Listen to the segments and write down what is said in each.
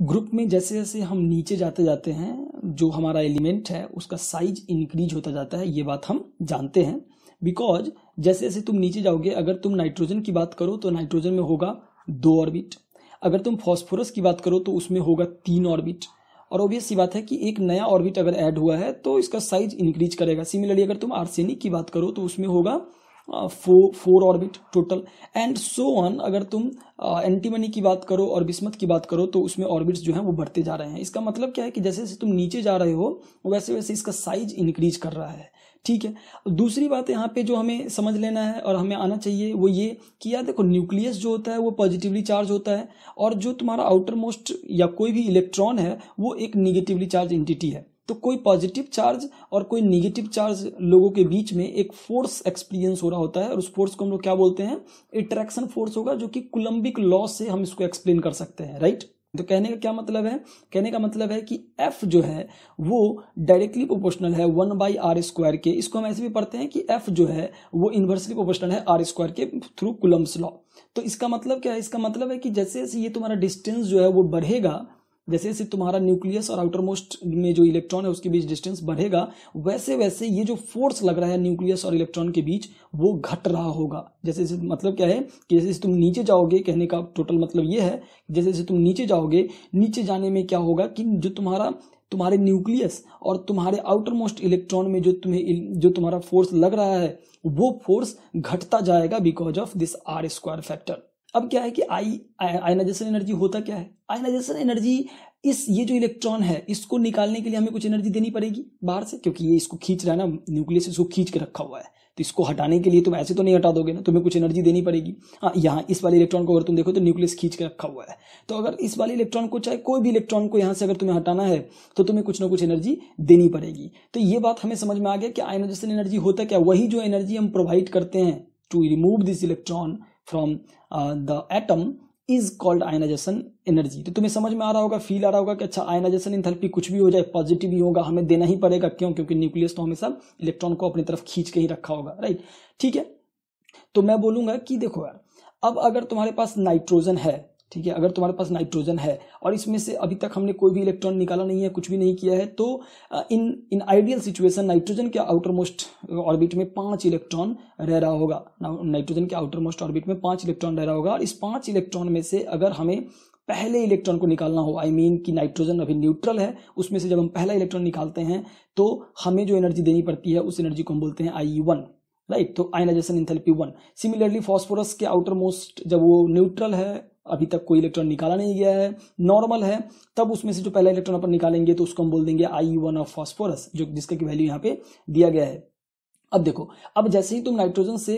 Group में जैसे जैसे हम नीचे जाते जाते हैं, जो हमारा एलिमेंट है, उसका साइज़ इंक्रीज होता जाता है, ये बात हम जानते हैं। बिकॉज़ जैसे जैसे तुम नीचे जाओगे, अगर तुम नाइट्रोजन की बात करो तो नाइट्रोजन में होगा दो ऑर्बिट अगर तुम फॉस्फोरस की बात करो तो उसमें होगा तीन ऑर्बिट और ऑब्वियस सी बात है कि एक नया ऑर्बिट अगर ऐड हुआ है तो इसका साइज़ इंक्रीज करेगा। सिमिलरली अगर तुम आर्सेनिक की बात करो तो उसमें होगा four four orbit total and so on अगर तुम एंटीमनी की बात करो और बिस्मत की बात करो तो उसमें ऑर्बिट्स जो हैं वो बढ़ते जा रहे हैं। इसका मतलब क्या है कि जैसे जैसे तुम नीचे जा रहे हो वैसे वैसे इसका साइज़ इंक्रीज कर रहा है। ठीक है? दूसरी बात यहाँ पे जो हमें समझ लेना है और हमें आना चाहिए, वो ये कि यार देखो न्यूक्लियस जो होता है वो पॉजिटिवली चार्ज होता है और जो तुम्हारा आउटर मोस्ट या कोई भी इलेक्ट्रॉन है, वो एक निगेटिवली चार्ज इंटिटी है। तो कोई पॉजिटिव चार्ज और कोई निगेटिव चार्ज लोगों के बीच में एक फोर्स एक्सपीरियंस हो रहा होता है और उस फोर्स को हम लोग क्या बोलते हैं? अट्रैक्शन फोर्स होगा, जो कि कुलम्बिक लॉ से हम इसको एक्सप्लेन कर सकते हैं राइट तो कहने का क्या मतलब है? कहने का मतलब है कि एफ़ जो है, वो डायरेक्टली प्रोपोर्शनल है वन बाई आर स्क्वायर के। इसको हम ऐसे भी पढ़ते हैं कि एफ़ जो है, वो इन्वर्सली प्रोपोर्शनल है आर स्क्वायर के थ्रू कुलम्स लॉ तो इसका मतलब क्या है? इसका मतलब है कि जैसे जैसे ये तुम्हारा डिस्टेंस जो है, वो बढ़ेगा जैसे जैसे तुम्हारा न्यूक्लियस और आउटर मोस्ट में जो इलेक्ट्रॉन है, उसके बीच डिस्टेंस बढ़ेगा, वैसे वैसे ये जो फोर्स लग रहा है न्यूक्लियस और इलेक्ट्रॉन के बीच, वो घट रहा होगा। जैसे जैसे मतलब क्या है कि जैसे जैसे तुम नीचे जाओगे, कहने का टोटल मतलब ये है, जैसे जैसे तुम नीचे जाओगे, नीचे जाने में क्या होगा कि जो तुम्हारा, तुम्हारे न्यूक्लियस और तुम्हारे आउटर मोस्ट इलेक्ट्रॉन में जो तुम्हें जो तुम्हारा फोर्स लग रहा है, वो फोर्स घटता जाएगा because of this R square factor अब क्या है कि आई आयनाइजेशन एनर्जी होता क्या है? आयनाइजेशन एनर्जी इस, ये जो इलेक्ट्रॉन है, इसको निकालने के लिए हमें कुछ एनर्जी देनी पड़ेगी बाहर से, क्योंकि ये इसको खींच रहा है ना न्यूक्लियस इसको खींच के रखा हुआ है। तो इसको हटाने के लिए तुम ऐसे तो नहीं हटा दोगे ना, तुम्हें कुछ एनर्जी देनी पड़ेगी। हाँ यहाँ इस वाले इलेक्ट्रॉन को अगर तुम देखो तो न्यूक्लियस खींच के रखा हुआ है। तो अगर इस वाले इलेक्ट्रॉन को, चाहे कोई भी इलेक्ट्रॉन को यहाँ से अगर तुम्हें हटाना है तो तुम्हें कुछ ना कुछ एनर्जी देनी पड़ेगी। तो ये बात हमें समझ में आ गया कि आयनाइजेशन एनर्जी होता क्या वही जो एनर्जी हम प्रोवाइड करते हैं to remove this electron from the atom is called ionization energy तो तुम्हें समझ में आ रहा होगा फील आ रहा होगा कि अच्छा आयनाइजेशन इंथेल्पी कुछ भी हो जाए पॉजिटिव ही होगा, हमें देना ही पड़ेगा। क्यों? क्योंकि न्यूक्लियस तो हमेशा इलेक्ट्रॉन को अपनी तरफ़ खींच के ही रखा होगा राइट ठीक है? तो मैं बोलूँगा कि देखो यार, अब अगर तुम्हारे पास नाइट्रोजन है ठीक है, अगर तुम्हारे पास नाइट्रोजन है और इसमें से अभी तक हमने कोई भी इलेक्ट्रॉन निकाला नहीं है, कुछ भी नहीं किया है तो इन इन आइडियल सिचुएशन नाइट्रोजन के आउटर मोस्ट ऑर्बिट में पाँच इलेक्ट्रॉन रह रहा होगा। नाइट्रोजन के आउटर मोस्ट ऑर्बिट में पाँच इलेक्ट्रॉन रह रहा होगा और इस पाँच इलेक्ट्रॉन में से अगर हमें पहले इलेक्ट्रॉन को निकालना हो आई I मीन mean कि नाइट्रोजन अभी न्यूट्रल है, उसमें से जब हम पहला इलेक्ट्रॉन निकालते हैं तो हमें जो एनर्जी देनी पड़ती है, उस एनर्जी को हम बोलते हैं आई वन राइट तो ionization enthalpy one similarly phosphorus के आउटर मोस्ट जब वो न्यूट्रल है अभी तक कोई इलेक्ट्रॉन निकाला नहीं गया है नॉर्मल है, तब उसमें से जो पहला इलेक्ट्रॉन अपन निकालेंगे तो उसको हम बोल देंगे आई वन ऑफ़ फॉस्फोरस जो जिसका की वैल्यू यहाँ पे दिया गया है। अब देखो, अब जैसे ही तुम नाइट्रोजन से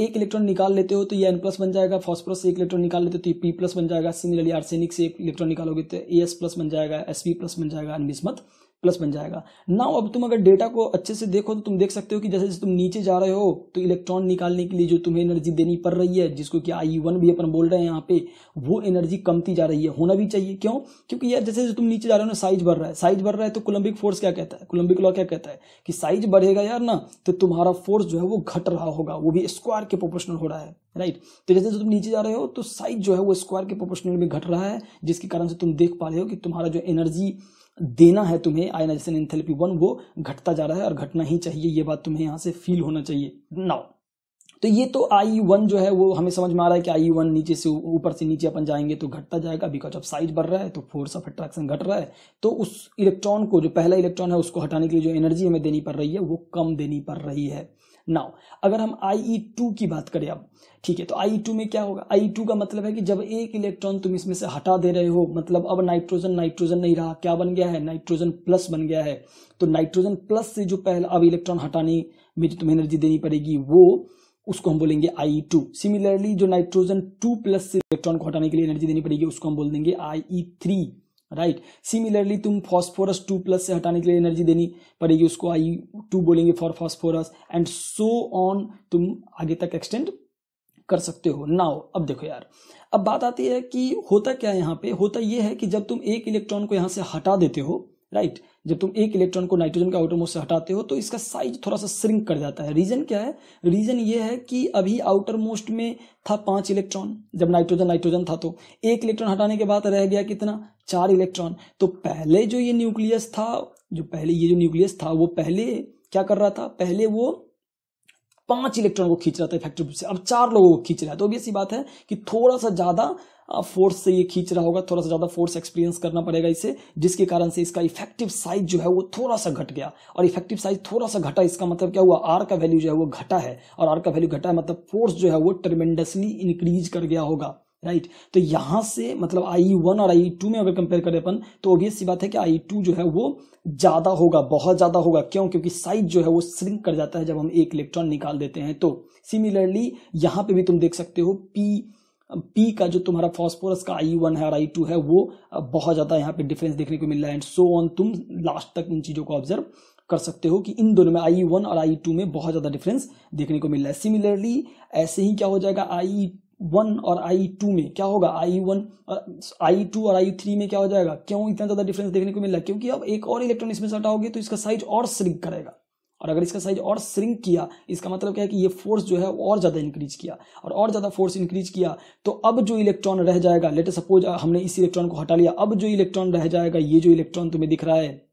एक इलेक्ट्रॉन निकाल लेते हो तो ये एन प्लस बन जाएगा फॉस्फोरस से एक इलेक्ट्रॉन निकाल लेते हो तो ये पी प्लस बन जाएगा। सिमिलरली आर्सेनिक से एक इलेक्ट्रॉन निकालोगे तो ए एस प्लस बन जाएगा एस पी प्लस बन जाएगा बिस्मत प्लस बन जाएगा। नाउ अब तुम अगर डेटा को अच्छे से देखो तो तुम देख सकते हो कि जैसे जैसे तुम नीचे जा रहे हो तो इलेक्ट्रॉन निकालने के लिए जो तुम्हें एनर्जी देनी पड़ रही है, जिसको कि आई वन भी अपन बोल रहे हैं यहाँ पे, वो एनर्जी कमती जा रही है। होना भी चाहिए। क्यों? क्योंकि यार जैसे जैसे तुम नीचे जा रहे हो ना साइज़ बढ़ रहा है। साइज़ बढ़ रहा है तो कोलम्बिक फोर्स क्या कहता है? कोलम्बिक लॉ क्या कहता है? कि साइज़ बढ़ेगा यार ना तो तुम्हारा फोर्स जो है वो घट रहा होगा। वो भी स्क्वायर के प्रोपोर्शनल हो रहा है राइट तो जैसे जैसे तुम नीचे जा रहे हो तो साइज़ जो है वो स्क्वायर के प्रोपोर्शनल में घट रहा है, जिसके कारण से तुम देख पा रहे हो कि तुम्हारा जो एनर्जी देना है तुम्हें, आयनाइजेशन एंथैल्पी वन, वो घटता जा रहा है और घटना ही चाहिए, ये बात तुम्हें यहाँ से फील होना चाहिए। नाउ तो ये तो आई वन जो है वो हमें समझ में आ रहा है कि आई वन नीचे से ऊपर से नीचे अपन जाएँगे तो घटता जाएगा बिकॉज़ ऑफ़ साइज़ बढ़ रहा है तो फोर्स ऑफ़ अट्रैक्शन घट रहा है। तो उस इलेक्ट्रॉन को जो पहला इलेक्ट्रॉन है उसको हटाने के लिए जो एनर्जी हमें देनी पड़ रही है वो कम देनी पड़ रही है। नाउ अगर हम आई टू की बात करें अब, ठीक है तो आई टू में क्या होगा? आई टू का मतलब है कि जब एक इलेक्ट्रॉन तुम इसमें से हटा दे रहे हो मतलब अब नाइट्रोजन नाइट्रोजन नहीं रहा, क्या बन गया है? नाइट्रोजन प्लस बन गया है। तो नाइट्रोजन प्लस से जो पहला, अब इलेक्ट्रॉन हटाने में जो तुम्हें एनर्जी देनी पड़ेगी वो उसको हम बोलेंगे आई टू सिमिलरली जो नाइट्रोजन टू प्लस से इलेक्ट्रॉन को हटाने के लिए एनर्जी देनी पड़ेगी, उसको हम बोल देंगे आई थ्री राइट सिमिलरली तुम फॉस्फोरस टू प्लस से हटाने के लिए एनर्जी देनी पड़ेगी, उसको आई टू बोलेंगे for phosphorus and so on तुम आगे तक एक्सटेंड कर सकते हो। नाउ अब देखो यार। अब बात आती है कि होता क्या है यहाँ पे? होता यह है कि जब तुम एक इलेक्ट्रॉन को यहाँ से हटा देते हो राइट जब तुम एक इलेक्ट्रॉन को नाइट्रोजन के आउटर मोस्ट से हटाते हो तो इसका साइज़ थोड़ा सा श्रिंक कर जाता है। रीजन क्या है? रीजन ये है कि अभी आउटर मोस्ट में था पाँच इलेक्ट्रॉन जब नाइट्रोजन नाइट्रोजन था तो। एक इलेक्ट्रॉन हटाने के बाद रह गया कितना? चार इलेक्ट्रॉन तो पहले जो ये न्यूक्लियस था, जो पहले ये जो न्यूक्लियस था, वो पहले क्या कर रहा था? पहले वो पाँच इलेक्ट्रॉन को खींच रहा था इफ़ेक्टिव से। अब चार लोगों को खींच रहा है। तो ऑब्वियस बात है कि थोड़ा सा ज़्यादा फोर्स से ये खींच रहा होगा, थोड़ा सा ज़्यादा फोर्स एक्सपीरियंस करना पड़ेगा इसे, जिसके कारण से इसका इफ़ेक्टिव साइज़ जो है वो थोड़ा सा घट गया। और इफ़ेक्टिव साइज़ थोड़ा सा घटा, इसका मतलब क्या हुआ? आर का वैल्यू जो है वो घटा है, और आर का वैल्यू घटा है मतलब फोर्स जो है वो ट्रिमेंडसली इंक्रीज कर गया होगा राइट right. तो यहाँ से मतलब आई वन और आई टू में अगर कंपेयर करें अपन तो ऑब्वियस सी बात है कि आई टू जो है वो ज़्यादा होगा, बहुत ज़्यादा होगा। क्यों? क्योंकि साइज़ जो है वो श्रिंक कर जाता है जब हम एक इलेक्ट्रॉन निकाल देते हैं। तो सिमिलरली यहाँ पे भी तुम देख सकते हो पी पी का जो तुम्हारा फॉस्फोरस का आई वन है और आई टू है, वो बहुत ज़्यादा यहाँ पे डिफरेंस देखने को मिल रहा है। एंड सो ऑन तुम लास्ट तक इन चीज़ों को ऑब्ज़र्व कर सकते हो कि इन दोनों में आई वन और आई टू में बहुत ज़्यादा डिफरेंस देखने को मिल रहा है। सिमिलरली ऐसे ही क्या हो जाएगा? आई वन और आई टू में क्या होगा? आई वन आई टू और आई थ्री में क्या हो जाएगा? क्यों इतना ज़्यादा डिफरेंस देखने को मिल रहा है? क्योंकि अब एक और इलेक्ट्रॉन इसमें से हटाओगे तो इसका साइज़ और श्रिंक करेगा। और अगर इसका साइज़ और श्रिंक किया, इसका मतलब क्या है कि ये फोर्स जो है और ज़्यादा इंक्रीज किया। और और ज़्यादा फोर्स इंक्रीज किया तो अब जो इलेक्ट्रॉन रह जाएगा लेट सपोज़ हमने इस इलेक्ट्रॉन को हटा लिया, अब जो इलेक्ट्रॉन रह जाएगा, ये जो इलेक्ट्रॉन तुम्हें दिख रहा है,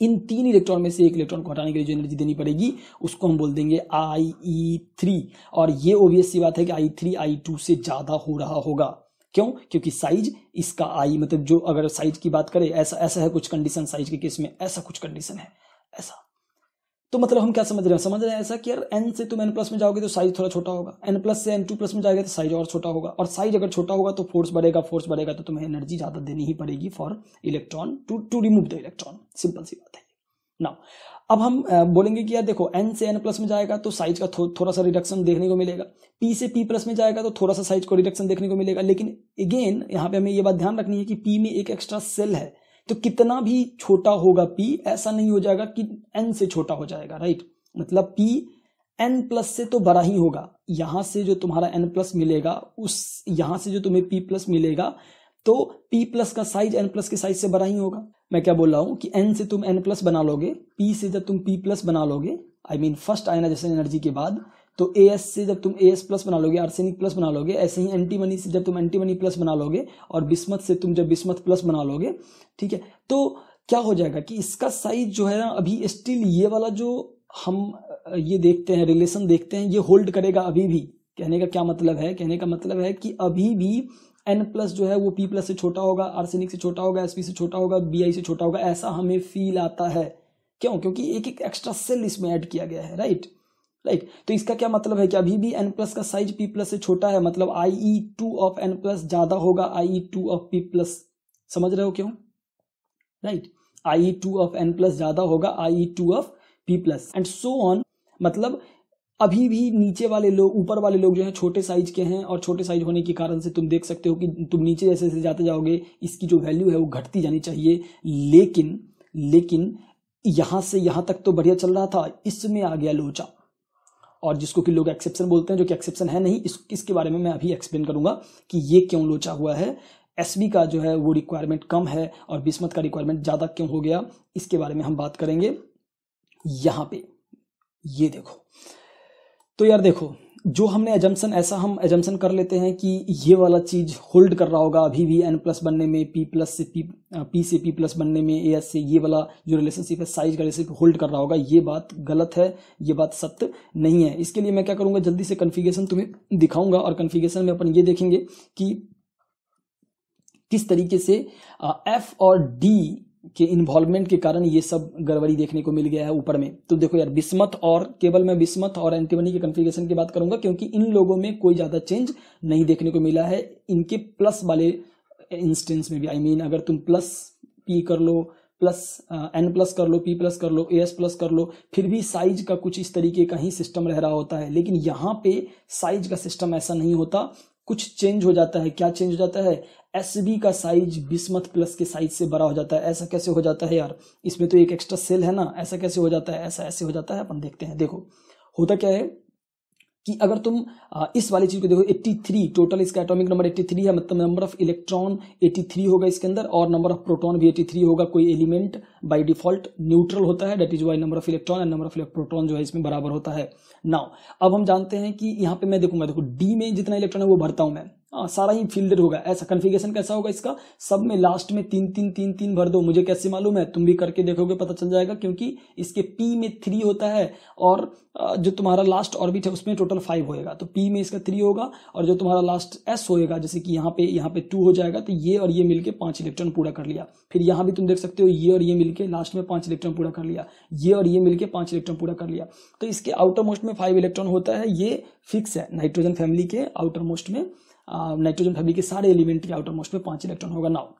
इन तीन इलेक्ट्रॉन में से एक इलेक्ट्रॉन को हटाने के लिए जो एनर्जी देनी पड़ेगी, उसको हम बोल देंगे आई ई थ्री और ये ओबियस सी बात है कि आई थ्री आई टू से ज़्यादा हो रहा होगा। क्यों? क्योंकि साइज़ इसका आई मतलब जो अगर साइज़ की बात करें, ऐसा ऐसा है कुछ कंडीशन साइज़ के केस में, ऐसा कुछ कंडीशन है। ऐसा। तो मतलब हम क्या समझ रहे हैं? समझ रहे हैं ऐसा कि यार एन से तुम एन प्लस में जाओगे तो साइज़ थोड़ा छोटा होगा। एन प्लस से एन टू प्लस में जाएगा तो साइज़ और छोटा होगा। और साइज़ अगर छोटा होगा तो फोर्स बढ़ेगा फोर्स बढ़ेगा तो तुम्हें एनर्जी ज़्यादा देनी ही पड़ेगी for electron to to remove the electron simple सी बात है। ना अब हम बोलेंगे कि यार देखो एन से एन प्लस में जाएगा तो साइज़ का थो, थोड़ा सा रिडक्शन देखने को मिलेगा। पी से पी प्लस में जाएगा तो थोड़ा सा साइज़ को रिडक्शन देखने को मिलेगा। लेकिन अगेन यहाँ पे हमें ये बात ध्यान रखनी है कि पी में एक एक्स्ट्रा सेल है। तो कितना भी छोटा होगा पी ऐसा नहीं हो जाएगा कि एन से छोटा हो जाएगा राइट मतलब पी एन प्लस से तो बड़ा ही होगा। यहाँ से जो तुम्हारा एन प्लस मिलेगा, उस, यहाँ से जो तुम्हें पी प्लस मिलेगा तो पी प्लस का साइज़ एन प्लस के साइज़ से बड़ा ही होगा। मैं क्या बोल रहा हूँ कि एन से तुम एन प्लस बना लोगे पी से जब तुम पी प्लस बना लोगे I mean first ionization energy के बाद तो ए एस से जब तुम ए एस प्लस बना लोगे आर्सेनिक प्लस बना लोगे ऐसे ही एंटीमनी से जब तुम एंटीमनी प्लस बना लोगे और बिस्मत से तुम जब बिस्मत प्लस बना लोगे ठीक है? तो क्या हो जाएगा कि इसका साइज़ जो है ना, अभी स्टिल ये वाला जो हम ये देखते हैं रिलेशन देखते हैं, ये होल्ड करेगा अभी भी। कहने का क्या मतलब है? कहने का मतलब है कि अभी भी एन प्लस जो है वो पी प्लस से छोटा होगा आर्सेनिक से छोटा होगा एसपी से छोटा होगा बी से छोटा होगा, ऐसा हमें फील आता है। क्यों? क्योंकि एक एक एक्स्ट्रा सेल इसमें ऐड किया गया है राइट राइट right. तो इसका क्या मतलब है कि अभी भी एन प्लस का साइज़ पी प्लस से छोटा है? मतलब I E two of N plus ज़्यादा होगा I E two of P plus समझ रहे हो क्यों? Right I E two of N plus ज़्यादा होगा I E two of P plus and so on मतलब अभी भी नीचे वाले लोग ऊपर वाले लोग जो है, छोटे साइज़ के हैं, और छोटे साइज़ होने के कारण से तुम देख सकते हो कि तुम नीचे जैसे जैसे जाते जाओगे, इसकी जो वैल्यू है वो घटती जानी चाहिए। लेकिन लेकिन, यहाँ से यहाँ तक तो बढ़िया चल रहा था, इसमें आ गया लोचा। और जिसको कि लोग एक्सेप्शन बोलते हैं, जो कि एक्सेप्शन है नहीं, इस, इसके बारे में मैं अभी एक्सप्लेन करूँगा कि ये क्यों लोचा हुआ है। एस का जो है वो रिक्वायरमेंट कम है और बिस्मत का रिक्वायरमेंट ज़्यादा क्यों हो गया, इसके बारे में हम बात करेंगे। यहाँ पे, ये देखो। तो यार देखो जो हमने एजम्सन ऐसा हम एजम्सन कर लेते हैं कि ये वाला चीज़ होल्ड कर रहा होगा अभी भी एन प्लस बनने में पी प्लस से पी पी से पी प्लस बनने में ए एस से ये वाला जो रिलेशनशिप है साइज़ का रिलेशनशिप होल्ड कर रहा होगा, ये बात गलत है, ये बात सत्य नहीं है। इसके लिए मैं क्या करूँगा, जल्दी से कन्फिगेशन तुम्हें दिखाऊँगा और कन्फिगेशन में अपन ये देखेंगे कि किस तरीके से एफ़ और डी के इन्वॉल्वमेंट के कारण ये सब गड़बड़ी देखने को मिल गया है ऊपर में। तो देखो यार बिस्मत और केवल मैं बिस्मत और एंटीमनी के कन्फिगेशन की बात करूँगा क्योंकि इन लोगों में कोई ज़्यादा चेंज नहीं देखने को मिला है। इनके प्लस वाले इंस्टेंस में भी आई I मीन mean, अगर तुम प्लस पी कर लो प्लस एन प्लस कर लो पी प्लस कर लो ए एस प्लस कर लो फिर भी साइज़ का कुछ इस तरीके का ही सिस्टम रह रहा होता है। लेकिन यहाँ पे साइज़ का सिस्टम ऐसा नहीं होता। कुछ चेंज हो जाता है। क्या चेंज हो जाता है? एस बी का साइज़ बिस्मत प्लस के साइज़ से बड़ा हो जाता है। ऐसा कैसे हो जाता है यार? इसमें तो एक एक्स्ट्रा सेल है ना। ऐसा कैसे हो जाता है? ऐसा ऐसे हो जाता है। अपन देखते हैं। देखो, होता क्या है? कि अगर तुम इस वाली चीज़ को देखो 83 टोटल इसका एटॉमिक नंबर 83 है मतलब नंबर ऑफ़ इलेक्ट्रॉन 83 होगा इसके अंदर, और नंबर ऑफ़ प्रोटॉन भी 83 होगा, कोई एलिमेंट बाय डिफ़ॉल्ट न्यूट्रल होता है that is why number of electron and number of proton जो है इसमें बराबर होता है। नाउ अब हम जानते हैं कि यहाँ पे मैं देखूँगा, देखो डी में जितना इलेक्ट्रॉन है वो भरता हूँ मैं। आ, सारा ही फील्डेड होगा। ऐसा कन्फिगेशन कैसा होगा इसका? सब में लास्ट में तीन तीन तीन तीन भर दो। मुझे कैसे मालूम है? तुम भी करके देखोगे पता चल जाएगा क्योंकि इसके पी में थ्री होता है और जो तुम्हारा लास्ट ऑर्बिट है उसमें टोटल फाइव होएगा। तो पी में इसका थ्री होगा और जो तुम्हारा लास्ट एस होएगा जैसे कि यहाँ पे यहाँ पे टू हो जाएगा तो ये और ये मिलके पाँच इलेक्ट्रॉन पूरा कर लिया। फिर यहाँ भी तुम देख सकते हो ये और ये मिलके लास्ट में पाँच इलेक्ट्रॉन पूरा कर लिया। ये और ये मिलके पाँच इलेक्ट्रॉन पूरा कर लिया। तो इसके आउटर मोस्ट में फाइव इलेक्ट्रॉन होता है ये फिक्स है। नाइट्रोजन फैमिली के आउटर मोस्ट में। नाइट्रोजन फैमिली के सारे एलिमेंट के आउटर मोस्ट में पाँच इलेक्ट्रॉन होगा नाउ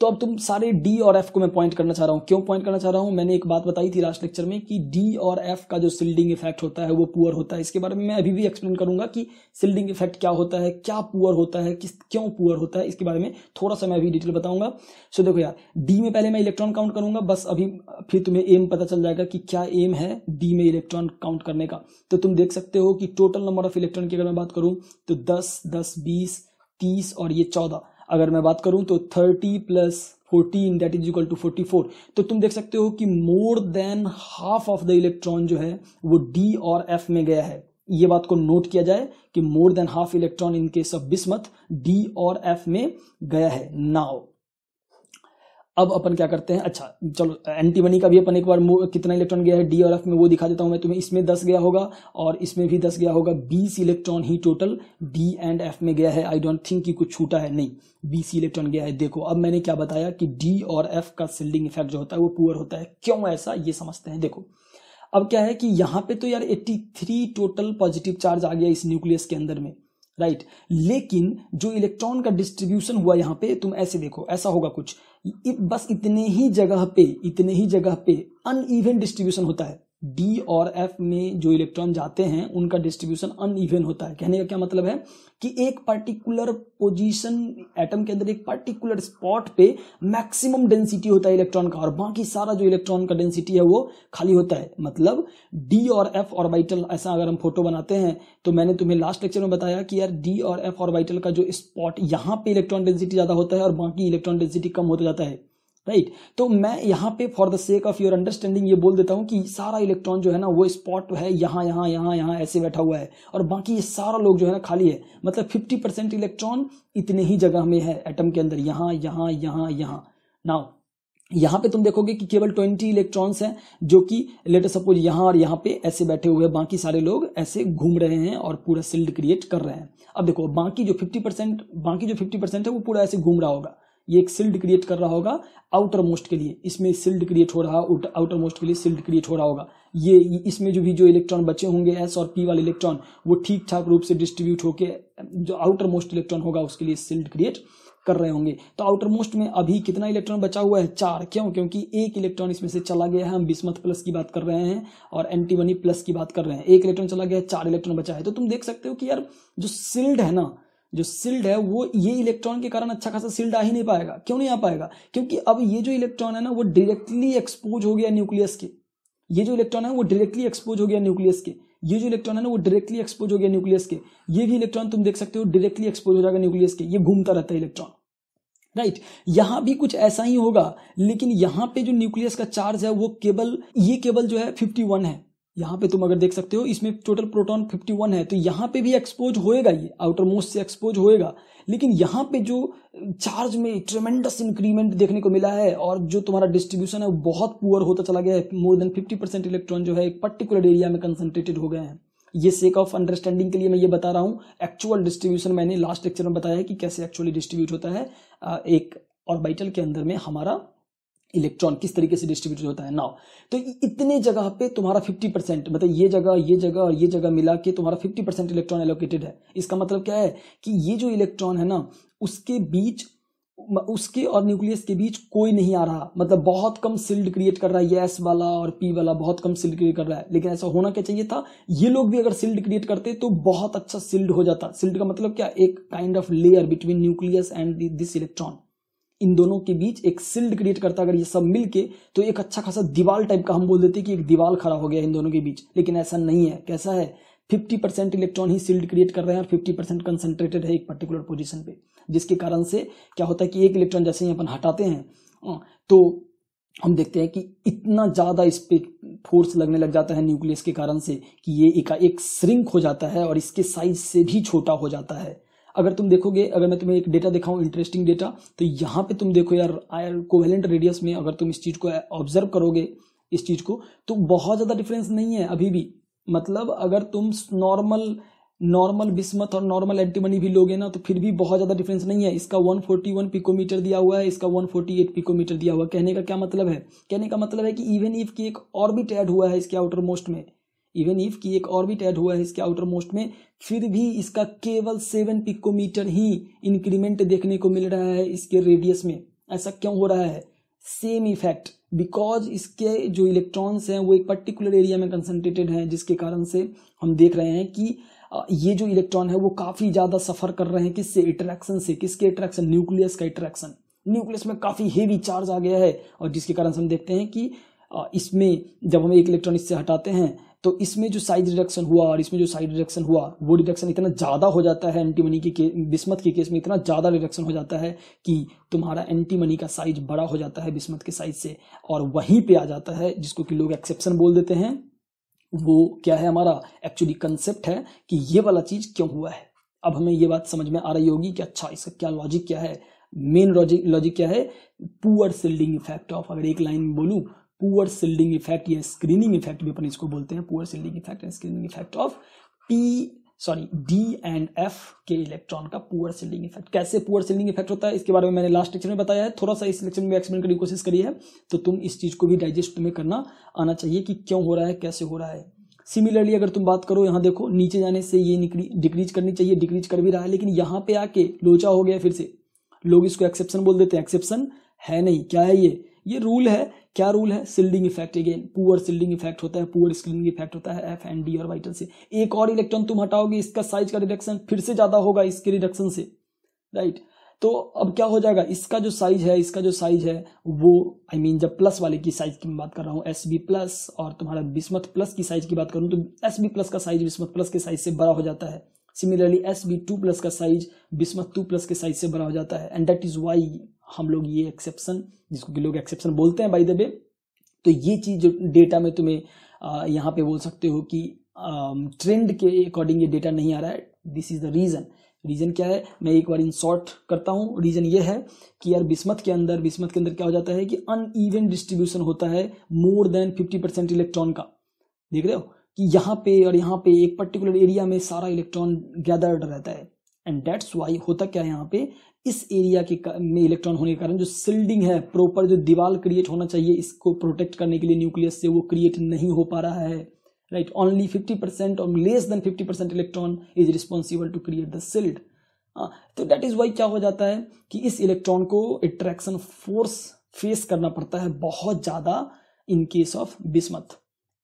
तो अब तुम सारे डी और एफ़ को मैं पॉइंट करना चाह रहा हूँ। क्यों पॉइंट करना चाह रहा हूँ? मैंने एक बात बताई थी लास्ट लेक्चर में कि डी और एफ़ का जो सिल्डिंग इफ़ेक्ट होता है, वो पुअर होता है। इसके बारे में मैं अभी भी एक्सप्लेन करूँगा कि सिल्डिंग इफ़ेक्ट क्या होता है, क्या पुअर होता है, किस, क्यों पुअर होता है, इसके बारे में थोड़ा सा मैं अभी डिटेल बताऊँगा। सो देखो यार डी में पहले मैं इलेक्ट्रॉन काउंट करूँगा, बस अभी, फिर तुम्हें एम पता चल जाएगा कि क्या एम है डी में इलेक्ट्रॉन काउंट करने का। तो तुम देख सकते हो कि टोटल नंबर ऑफ़ इलेक्ट्रॉन की अगर मैं बात करूँ तो दस दस, बीस, तीस और ये चौदह। अगर मैं बात करूँ तो thirty plus fourteen that is equal to forty four तो तुम देख सकते हो कि more than half of the electron जो है, वो डी और एफ़ में गया है। ये बात को नोट किया जाए कि more than half electron in case of bismuth D और एफ़ में गया है। नाउ अब अपन क्या करते हैं? अच्छा चलो एंटीमनी का भी अपन एक बार कितना इलेक्ट्रॉन गया है? डी और एफ़ में वो दिखा देता हूँ मैं तुम्हें। इसमें दस गया होगा और इसमें भी दस गया होगा। बीस इलेक्ट्रॉन ही टोटल डी एंड एफ़ में गया है। आई डोंट थिंक कि कुछ छूटा है। नहीं, बीस इलेक्ट्रॉन गया है। देखो, अब मैंने क्या बताया कि डी और एफ़ का सिल्डिंग इफ़ेक्ट जो होता है, वो पुअर होता है। क्यों ऐसा? ये समझते हैं। देखो, अब क्या है कि यहाँ पे तो यार 83 टोटल पॉजिटिव चार्ज आ गया इस न्यूक्लियस के अंदर में। राइट लेकिन जो इलेक्ट्रॉन का डिस्ट्रीब्यूशन हुआ यहाँ पे तुम ऐसे देखो ऐसा होगा कुछ। इत, बस इतने ही जगह पे इतने ही जगह पे अनइवन डिस्ट्रीब्यूशन होता है। डी और एफ़ में जो इलेक्ट्रॉन जाते हैं, उनका डिस्ट्रीब्यूशन अनइवन होता है। कहने का क्या मतलब है कि एक पर्टिकुलर पोजीशन एटम के अंदर एक पर्टिकुलर स्पॉट पे मैक्सिमम डेंसिटी होता है इलेक्ट्रॉन का, और बाकी सारा जो इलेक्ट्रॉन का डेंसिटी है वो खाली होता है। मतलब डी और एफ़ ऑर्बिटल ऐसा अगर हम फ़ोटो बनाते हैं तो मैंने तुम्हें लास्ट लेक्चर में बताया कि यार डी और एफ़ ऑर्बिटल का जो स्पॉट यहाँ पे इलेक्ट्रॉन डेंसिटी ज़्यादा होता है और बाकी इलेक्ट्रॉन डेंसिटी कम होता जाता है। Right right? तो मैं यहाँ पे for the sake of your understanding ये बोल देता हूँ कि सारा इलेक्ट्रॉन जो है ना वो स्पॉट है, यहाँ यहाँ यहाँ यहाँ ऐसे बैठा हुआ है और बाकी ये सारा लोग जो है ना खाली है। मतलब फिफ्टी परसेंट इलेक्ट्रॉन इतने ही जगह में है एटम के अंदर। यहाँ यहाँ यहाँ यहाँ। नाउ यहाँ पे तुम देखोगे कि केवल ट्वेंटी इलेक्ट्रॉन्स हैं जो कि लेटर सपोज़ यहाँ और यहाँ पे ऐसे बैठे हुए हैं, बाकी सारे लोग ऐसे घूम रहे हैं और पूरा सिल्ड क्रिएट कर रहे हैं। अब देखो, बाकी जो फिफ्टी परसेंट बाकी जो फिफ्टी परसेंट है वो पूरा ऐसे घूम रहा होगा। ये एक सिल्ड क्रिएट कर रहा होगा आउटर मोस्ट के लिए। इसमें सिल्ड क्रिएट हो रहा आउटर मोस्ट के लिए सिल्ड क्रिएट हो रहा होगा। ये इसमें जो भी जो इलेक्ट्रॉन बचे होंगे एस और पी वाले इलेक्ट्रॉन वो ठीक ठाक रूप से डिस्ट्रीब्यूट होके, जो आउटर मोस्ट इलेक्ट्रॉन होगा, उसके लिए सिल्ड क्रिएट कर रहे होंगे। तो आउटर मोस्ट में अभी कितना इलेक्ट्रॉन बचा हुआ है? चार। क्यों? क्योंकि एक इलेक्ट्रॉन इसमें से चला गया है। हम बिस्मत प्लस की बात कर रहे हैं और एंटीमनी प्लस की बात कर रहे हैं। एक इलेक्ट्रॉन चला गया है, चार इलेक्ट्रॉन बचा है। तो तुम देख सकते हो कि यार, जो सिल्ड है ना जो सिल्ड है, वो ये इलेक्ट्रॉन के कारण अच्छा खासा सिल्ड आ ही नहीं पाएगा। क्यों नहीं आ पाएगा? क्योंकि अब ये जो इलेक्ट्रॉन है ना, वो डायरेक्टली एक्सपोज हो गया न्यूक्लियस के। ये जो इलेक्ट्रॉन है, वो डायरेक्टली एक्सपोज हो गया न्यूक्लियस के। ये जो इलेक्ट्रॉन है ना, वो डायरेक्टली एक्सपोज हो गया न्यूक्लियस के। ये भी इलेक्ट्रॉन तुम देख सकते हो डायरेक्टली एक्सपोज हो जाएगा न्यूक्लियस के। ये घूमता रहता है इलेक्ट्रॉन राइट right. यहाँ भी कुछ ऐसा ही होगा, लेकिन यहाँ पे जो न्यूक्लियस का चार्ज है, वो केवल, ये केवल जो है 51 है। यहाँ पे तुम अगर देख सकते हो, इसमें टोटल प्रोटॉन 51 है तो यहाँ पे भी एक्सपोज होएगा ये आउटर मोस्ट से एक्सपोज होएगा। लेकिन यहाँ पे जो चार्ज में ट्रेमेंडस इंक्रीमेंट देखने को मिला है, और जो तुम्हारा डिस्ट्रीब्यूशन है, वो बहुत पुअर होता चला गया है। मोर देन 50 परसेंट इलेक्ट्रॉन जो है, एक पर्टिकुलर एरिया में कंसंट्रेटेड हो गए हैं। ये सेक ऑफ़ अंडरस्टैंडिंग के लिए मैं ये बता रहा हूँ एक्चुअल डिस्ट्रीब्यूशन मैंने लास्ट लेक्चर में बताया कि कैसे एक्चुअली डिस्ट्रीब्यूट होता है एक ऑर्बिटल के अंदर में हमारा इलेक्ट्रॉन किस तरीके से डिस्ट्रीब्यूट होता है नाउ। तो इतने जगह पे तुम्हारा 50 परसेंट मतलब ये जगह ये जगह और ये जगह मिला के तुम्हारा 50 परसेंट इलेक्ट्रॉन एलोकेटेड है। इसका मतलब क्या है कि ये जो इलेक्ट्रॉन है ना, उसके बीच उसके और न्यूक्लियस के बीच कोई नहीं आ रहा। मतलब बहुत कम सिल्ड क्रिएट कर रहा है, ये एस वाला और पी वाला बहुत कम सिल्ड क्रिएट कर रहा है। लेकिन ऐसा होना क्या चाहिए था? ये लोग भी अगर सिल्ड क्रिएट करते तो बहुत अच्छा सिल्ड हो जाता। सिल्ड का मतलब क्या? एक kind of layer between nucleus and this electron इन दोनों के बीच एक सिल्ड क्रिएट करता अगर ये सब मिलके तो एक अच्छा खासा दीवाल टाइप का हम बोल देते कि एक दीवाल खड़ा हो गया इन दोनों के बीच। लेकिन ऐसा नहीं है। कैसा है? फिफ्टी परसेंट इलेक्ट्रॉन ही सील्ड क्रिएट कर रहे हैं और फिफ्टी परसेंट कंसंट्रेटेड है एक पर्टिकुलर पोजीशन पे। जिसके कारण से क्या होता है कि एक इलेक्ट्रॉन जैसे ही अपन हटाते हैं तो हम देखते हैं कि इतना ज़्यादा इस पे फोर्स लगने लग जाता है न्यूक्लियस के कारण से कि ये एक श्रिंक हो जाता है और इसके साइज़ से भी छोटा हो जाता है। अगर तुम देखोगे, अगर मैं तुम्हें एक डेटा दिखाऊँ इंटरेस्टिंग डेटा तो यहाँ पे तुम देखो यार आयर कोवेलेंट रेडियस में अगर तुम इस चीज़ को ऑब्ज़र्व करोगे, इस चीज़ को तो बहुत ज़्यादा डिफरेंस नहीं है अभी भी। मतलब अगर तुम नॉर्मल नॉर्मल बिस्मत और नॉर्मल एंटीमनी भी लोगे ना तो फिर भी बहुत ज़्यादा डिफरेंस नहीं है। इसका 141 पिकोमीटर दिया हुआ है, इसका 148 पिकोमीटर दिया हुआ कहने का क्या मतलब है? कहने का मतलब है कि इवन इफ़ की एक ऑर्बिट ऐड हुआ है इसके आउटर मोस्ट में। इवन इफ़ की एक ऑर्बिट ऐड हुआ है इसके आउटर मोस्ट में, फिर भी इसका केवल सेवन पिकोमीटर ही इंक्रीमेंट देखने को मिल रहा है इसके रेडियस में। ऐसा क्यों हो रहा है? सेम इफ़ेक्ट बिकॉज़ इसके जो इलेक्ट्रॉन्स हैं, वो एक पर्टिकुलर एरिया में कंसंट्रेटेड हैं, जिसके कारण से हम देख रहे हैं कि ये जो इलेक्ट्रॉन है, वो काफ़ी ज़्यादा सफ़र कर रहे हैं किससे? इंटरेक्शन से। किसके इंटरेक्शन न्यूक्लियस का इंटरेक्शन न्यूक्लियस में काफ़ी हेवी चार्ज आ गया है, और जिसके कारण हम देखते हैं कि इसमें जब हम एक इलेक्ट्रॉन इससे हटाते हैं तो इसमें जो साइज़ रिडक्शन हुआ और इसमें जो साइड रिडक्शन हुआ, वो रिडक्शन इतना ज़्यादा हो जाता है एंटीमनी के बिस्मत के केस में इतना ज़्यादा रिडक्शन हो जाता है कि तुम्हारा एंटीमनी का साइज़ बड़ा हो जाता है बिस्मत के साइज़ से और वहीं पे आ जाता है, जिसको कि लोग एक्सेप्शन बोल देते हैं। वो क्या है हमारा एक्चुअली कंसेप्ट है कि ये वाला चीज़ क्यों हुआ है। अब हमें ये बात समझ में आ रही होगी कि अच्छा इसका क्या लॉजिक क्या है। मेन लॉजिक क्या है? पुअर सिल्डिंग इफ़ेक्ट ऑफ़ अगर एक लाइन बोलूँ पुअर सिल्डिंग इफ़ेक्ट या स्क्रीनिंग इफ़ेक्ट भी अपन इसको बोलते हैं poor shielding effect and screening effect of P sorry D and F के इलेक्ट्रॉन का पुअर सिल्डिंग इफ़ेक्ट कैसे पुअर सिल्डिंग इफ़ेक्ट होता है? इसके बारे में मैंने लास्ट लेक्चर में बताया है। थोड़ा सा इस लेक्चर में एक्सप्लेन करने की कोशिश करी है। तो तुम इस चीज़ को भी डाइजेस्ट तुम्हें करना आना चाहिए कि क्यों हो रहा है, कैसे हो रहा है। सिमिलरली अगर तुम बात करो, यहाँ देखो, नीचे जाने से ये डिक्रीज करनी चाहिए डिक्रीज कर भी रहा है, लेकिन यहाँ पे आके लोचा हो गया फिर से। लोग इसको एक्सेप्शन बोल देते हैं। एक्सेप्शन है नहीं। क्या है ये? ये रूल है। क्या रूल है? Shielding effect again poor shielding effect होता है पुअर स्क्रीनिंग इफ़ेक्ट होता है एफ़ एंड डी और वाइटल से। एक और इलेक्ट्रॉन तुम हटाओगे इसका साइज़ का रिडक्शन फिर से ज़्यादा होगा इसके रिडक्शन से। राइट तो अब क्या हो जाएगा? इसका जो साइज़ है इसका जो साइज़ है वो आई I मीन mean, जब प्लस वाले की साइज़ की बात कर रहा हूँ एस बी प्लस और तुम्हारा बिस्मत प्लस की साइज़ की बात करूँ तो एस बी प्लस का साइज़ बिस्मत प्लस के साइज़ से बड़ा हो जाता है। Similarly S B two plus का साइज़ बिस्मत टू प्लस के साइज़ से बड़ा हो जाता है। एंड दैट इज़ वाई हम लोग ये एक्सेप्शन जिसको कि लोग एक्सेप्शन बोलते हैं बाई द वे तो ये चीज़ जो डेटा में तुम्हें यहाँ पे बोल सकते हो कि ट्रेंड के अकॉर्डिंग ये डेटा नहीं आ रहा है। This is the reason reason क्या है? मैं एक बार इन शॉर्ट करता हूँ। रीजन ये है कि यार बिस्मत के अंदर बिस्मत के अंदर क्या हो जाता है कि अनइवन डिस्ट्रीब्यूशन होता है more than fifty percent electron का। देख रहे हो? कि यहाँ पे और यहाँ पे एक पर्टिकुलर एरिया में सारा इलेक्ट्रॉन गैदर्ड रहता है। एंड डेट्स वाई होता क्या है यहाँ पे? इस एरिया के में इलेक्ट्रॉन होने के कारण जो सिल्डिंग है, प्रॉपर जो दीवार क्रिएट होना चाहिए, इसको प्रोटेक्ट करने के लिए न्यूक्लियस से वो क्रिएट नहीं हो पा रहा है। राइट only 50% और less than 50% electron is responsible to create the silt तो दैट इज़ वाई क्या हो जाता है कि इस इलेक्ट्रॉन को अट्रैक्शन फोर्स फेस करना पड़ता है बहुत ज़्यादा in case of bismuth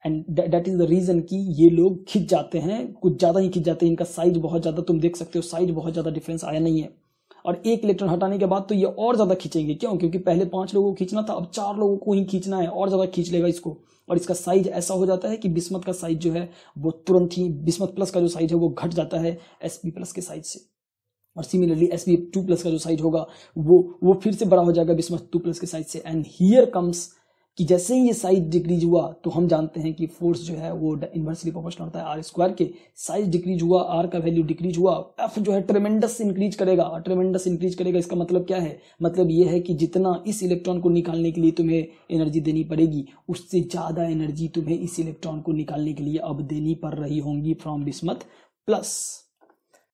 and that is the reason कि ये लोग खिंच जाते हैं, कुछ ज़्यादा ही खिंच जाते हैं, इनका साइज़ बहुत ज़्यादा, तुम देख सकते हो साइज़ बहुत ज़्यादा डिफरेंस आया नहीं है। और एक इलेक्ट्रॉन हटाने के बाद तो ये और ज़्यादा खींचेंगे। क्यों? क्योंकि पहले पाँच लोगों को खींचना था, अब चार लोगों को ही खींचना है, और ज़्यादा खींच लेगा इसको। और इसका साइज़ ऐसा हो जाता है कि बिस्मत का साइज़ जो है, वो तुरंत ही बिस्मत प्लस का जो साइज़ है, वो घट जाता है एस प्लस के साइज़ से। और सिमिलरली एस टू प्लस का जो साइज़ होगा, वो वो फिर से बड़ा हो जाएगा बिस्मत टू प्लस के साइज़ से। एंड हियर कम्स कि जैसे ही ये साइज़ डिक्रीज हुआ तो हम जानते हैं कि फोर्स जो है वो इन्वर्सली प्रोपोर्शनल होता है आर स्क्वायर के। साइज़ डिक्रीज हुआ आर का वैल्यू डिक्रीज हुआ एफ़ जो है ट्रेमेंडस इंक्रीज करेगा। ट्रेमेंडस इंक्रीज करेगा, इसका मतलब क्या है? मतलब ये है कि जितना इस इलेक्ट्रॉन को निकालने के लिए तुम्हें एनर्जी देनी पड़ेगी, उससे ज़्यादा एनर्जी तुम्हें इस इलेक्ट्रॉन को निकालने के लिए अब देनी पड़ रही होंगी फ्रॉम बिस्मत प्लस